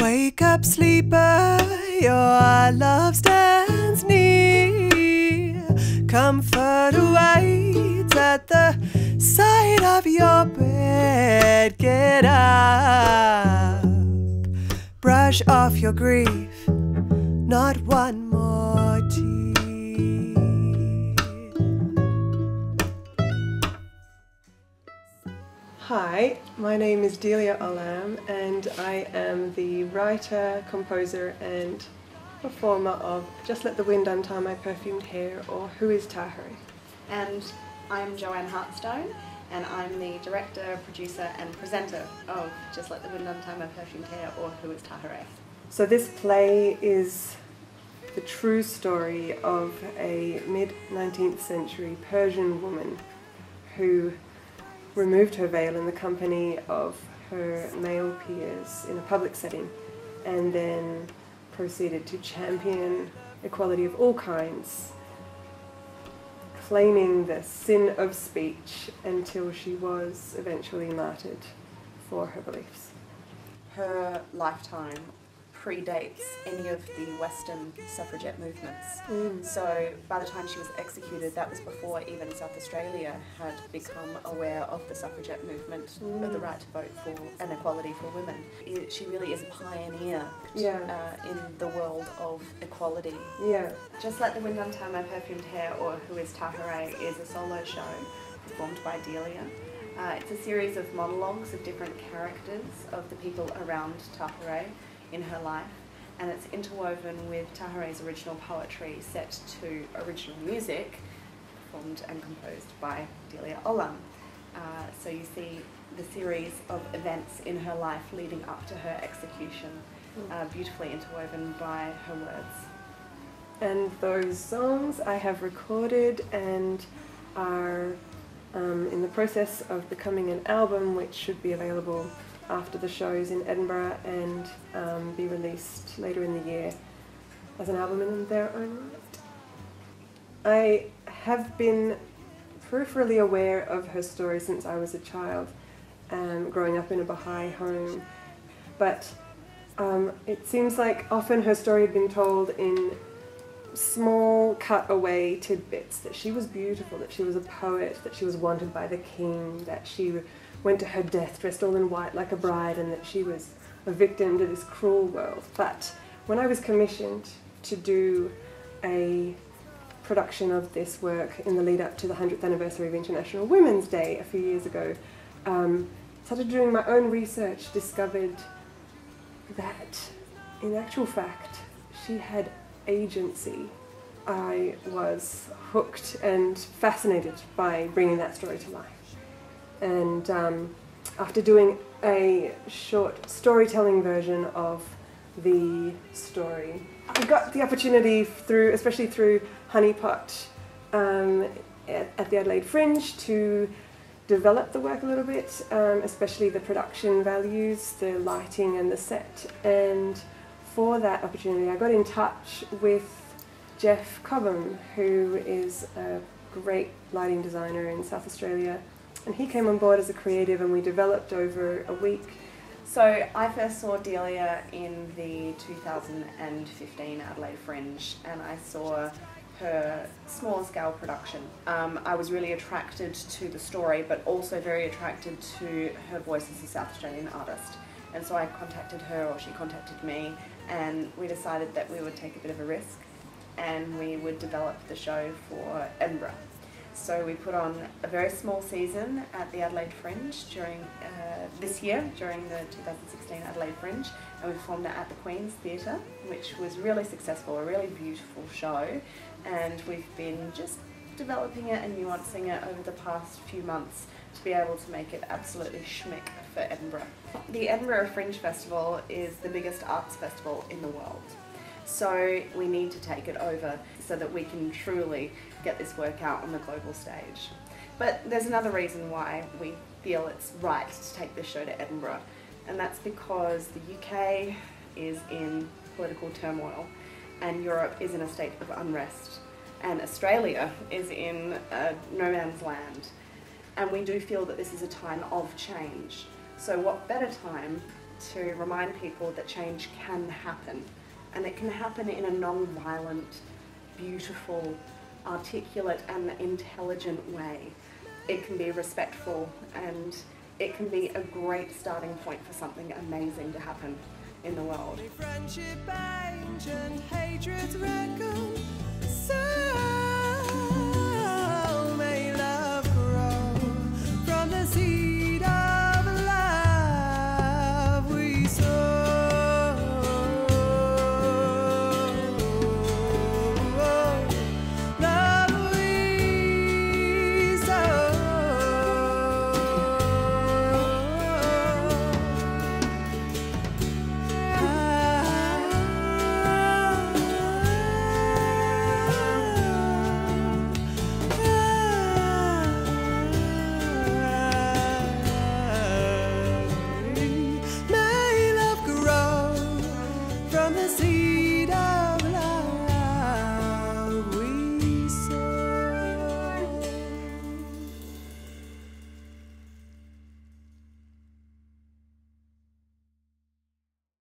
Wake up, sleeper, your love stands near. Comfort awaits at the side of your bed. Get up, brush off your grief, not one more Hi, my name is Delia Olam and I am the writer, composer, and performer of Just Let the Wind Untie My Perfumed Hair or Who is Tahirih? And I'm Joanne Hartstone, and I'm the director, producer, and presenter of Just Let the Wind Untie My Perfumed Hair or Who is Tahirih. So, this play is the true story of a mid 19th century Persian woman who removed her veil in the company of her male peers in a public setting and then proceeded to champion equality of all kinds, claiming the sin of speech until she was eventually martyred for her beliefs. Her lifetime predates any of the Western suffragette movements. Mm. So by the time she was executed, that was before even South Australia had become aware of the suffragette movement, Mm. of the right to vote for and equality for women. I- She really is a pioneer Yeah. uh, in the world of equality. Yeah. Just Let the Wind Untie My Perfumed Hair, or Who is Tahirih, is a solo show performed by Delia. Uh, it's a series of monologues of different characters of the people around Tahirih in her life, and it's interwoven with Tahirih's original poetry set to original music performed and composed by Delia Olam. Uh, so you see the series of events in her life leading up to her execution, uh, beautifully interwoven by her words. And those songs I have recorded and are um, in the process of becoming an album, which should be available after the shows in Edinburgh and um, be released later in the year as an album in their own right. I have been peripherally aware of her story since I was a child, um, growing up in a Baha'i home, but um, it seems like often her story had been told in small cutaway tidbits that she was beautiful, that she was a poet, that she was wanted by the king, that she went to her death dressed all in white like a bride, and that she was a victim to this cruel world. But when I was commissioned to do a production of this work in the lead up to the 100th anniversary of International Women's Day a few years ago, um, started doing my own research, discovered that in actual fact she had agency. I was hooked and fascinated by bringing that story to life. And um, after doing a short storytelling version of the story, I got the opportunity through, especially through Honeypot um, at, at the Adelaide Fringe, to develop the work a little bit, um, especially the production values, the lighting, and the set. And for that opportunity, I got in touch with Geoff Cobham, who is a great lighting designer in South Australia. And he came on board as a creative, and we developed over a week. So I first saw Delia in the 2015 Adelaide Fringe, and I saw her small scale production. Um, I was really attracted to the story, but also very attracted to her voice as a South Australian artist. And so I contacted her, or she contacted me, and we decided that we would take a bit of a risk and we would develop the show for Edinburgh. So we put on a very small season at the Adelaide Fringe during uh, this year, during the 2016 Adelaide Fringe, and we performed it at the Queen's Theatre, which was really successful, a really beautiful show, and we've been just developing it and nuancing it over the past few months to be able to make it absolutely schmick for Edinburgh. The Edinburgh Fringe Festival is the biggest arts festival in the world. So we need to take it over so that we can truly get this work out on the global stage. But there's another reason why we feel it's right to take this show to Edinburgh, and that's because the UK is in political turmoil and Europe is in a state of unrest and Australia is in no man's land. And we do feel that this is a time of change. So what better time to remind people that change can happen and it can happen in a non-violent, beautiful, articulate and intelligent way. It can be respectful and it can be a great starting point for something amazing to happen in the world.